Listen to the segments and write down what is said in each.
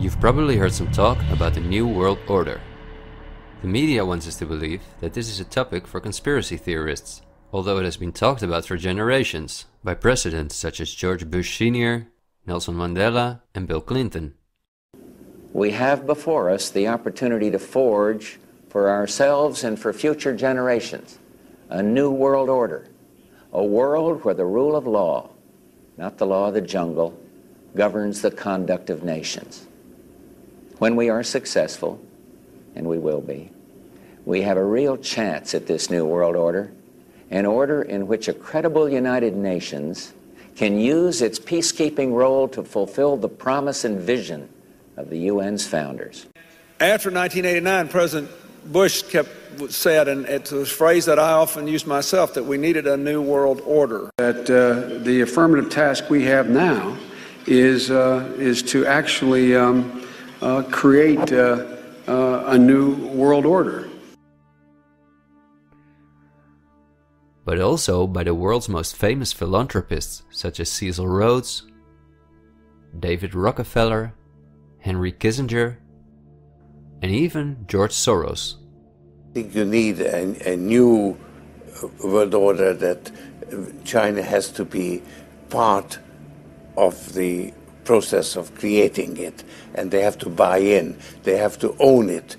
You've probably heard some talk about the New World Order. The media wants us to believe that this is a topic for conspiracy theorists, although it has been talked about for generations by presidents such as George Bush Sr., Nelson Mandela, and Bill Clinton. We have before us the opportunity to forge for ourselves and for future generations a new world order, a world where the rule of law, not the law of the jungle, governs the conduct of nations. When we are successful, and we will be, we have a real chance at this new world order, an order in which a credible United Nations can use its peacekeeping role to fulfill the promise and vision of the UN's founders. After 1989, President Bush kept said, and it's a phrase that I often use myself, that we needed a new world order. That uh, the affirmative task we have now is uh, is to actually um, uh, create uh, uh, a new world order. But also by the world's most famous philanthropists such as Cecil Rhodes, David Rockefeller, Henry Kissinger, and even George Soros. I think you need a, a new world order that China has to be part of the process of creating it, and they have to buy in, they have to own it.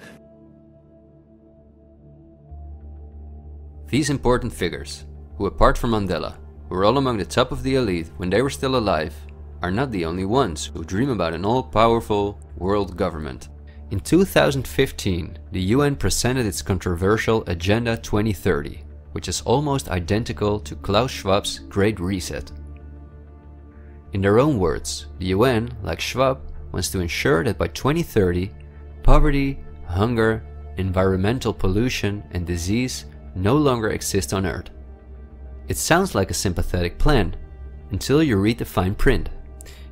These important figures, who apart from Mandela, were all among the top of the elite when they were still alive, are not the only ones who dream about an all-powerful world government. In 2015, the UN presented its controversial Agenda 2030, which is almost identical to Klaus Schwab's Great Reset. In their own words, the UN, like Schwab, wants to ensure that by 2030, poverty, hunger, environmental pollution, and disease no longer exist on Earth. It sounds like a sympathetic plan, until you read the fine print.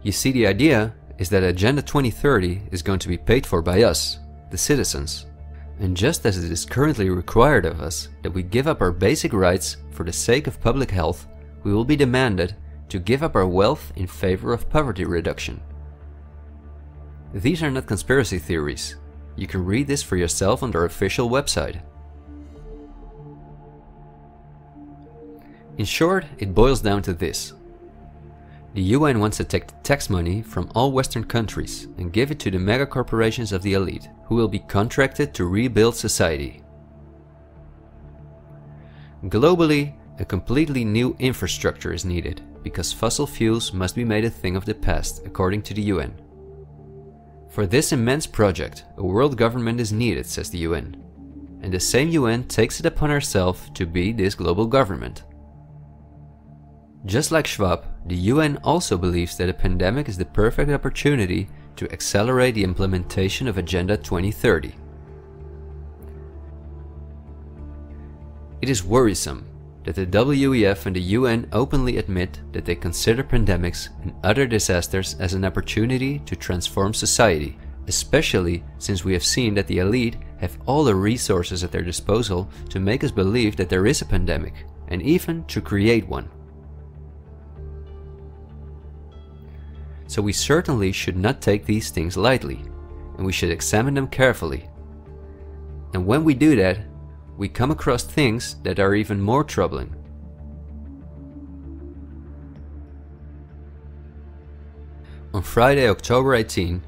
You see, the idea is that Agenda 2030 is going to be paid for by us, the citizens. And just as it is currently required of us that we give up our basic rights for the sake of public health, we will be demanded to give up our wealth in favor of poverty reduction. These are not conspiracy theories. You can read this for yourself on their official website. In short, it boils down to this. The UN wants to take the tax money from all Western countries and give it to the mega corporations of the elite, who will be contracted to rebuild society. Globally, a completely new infrastructure is needed because fossil fuels must be made a thing of the past, according to the UN. For this immense project, a world government is needed, says the UN. And the same UN takes it upon herself to be this global government. Just like Schwab, the UN also believes that a pandemic is the perfect opportunity to accelerate the implementation of Agenda 2030. It is worrisome that the WEF and the UN openly admit that they consider pandemics and other disasters as an opportunity to transform society, especially since we have seen that the elite have all the resources at their disposal to make us believe that there is a pandemic, and even to create one. So we certainly should not take these things lightly, and we should examine them carefully. And when we do that, we come across things that are even more troubling. On Friday, October 18,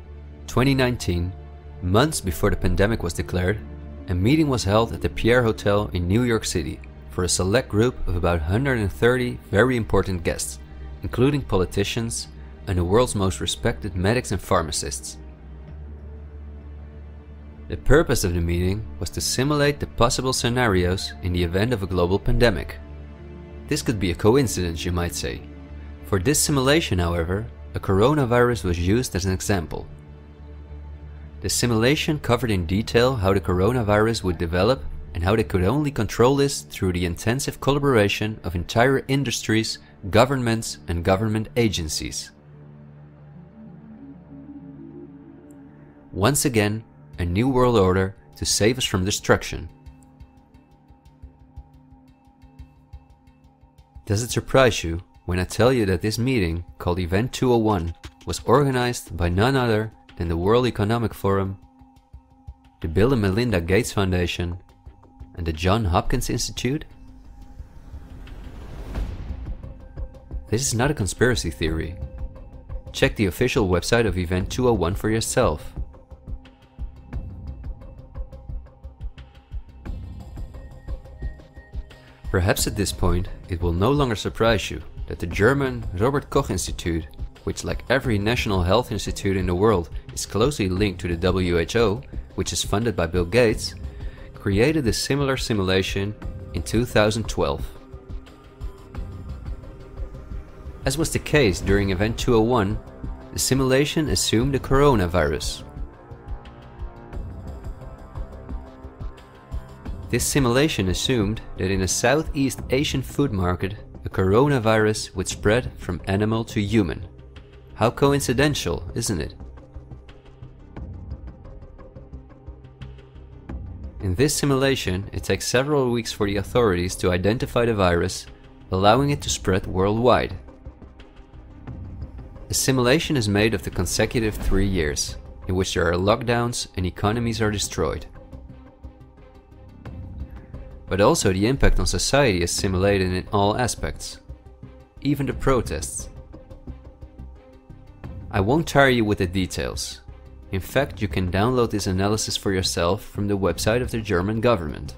2019, months before the pandemic was declared, a meeting was held at the Pierre Hotel in New York City for a select group of about 130 very important guests, including politicians and the world's most respected medics and pharmacists. The purpose of the meeting was to simulate the possible scenarios in the event of a global pandemic. This could be a coincidence, you might say. For this simulation, however, a coronavirus was used as an example. The simulation covered in detail how the coronavirus would develop and how they could only control this through the intensive collaboration of entire industries, governments, and government agencies. Once again, a new world order to save us from destruction. Does it surprise you when I tell you that this meeting, called Event 201, was organized by none other than the World Economic Forum, the Bill and Melinda Gates Foundation, and the John Hopkins Institute? This is not a conspiracy theory. Check the official website of Event 201 for yourself. Perhaps at this point, it will no longer surprise you that the German Robert Koch Institute, which like every national health institute in the world is closely linked to the WHO, which is funded by Bill Gates, created a similar simulation in 2012. As was the case during Event 201, the simulation assumed the coronavirus, This simulation assumed that in a Southeast Asian food market, a coronavirus would spread from animal to human. How coincidental, isn't it? In this simulation, it takes several weeks for the authorities to identify the virus, allowing it to spread worldwide. The simulation is made of the consecutive three years, in which there are lockdowns and economies are destroyed but also the impact on society is simulated in all aspects, even the protests. I won't tire you with the details. In fact, you can download this analysis for yourself from the website of the German government.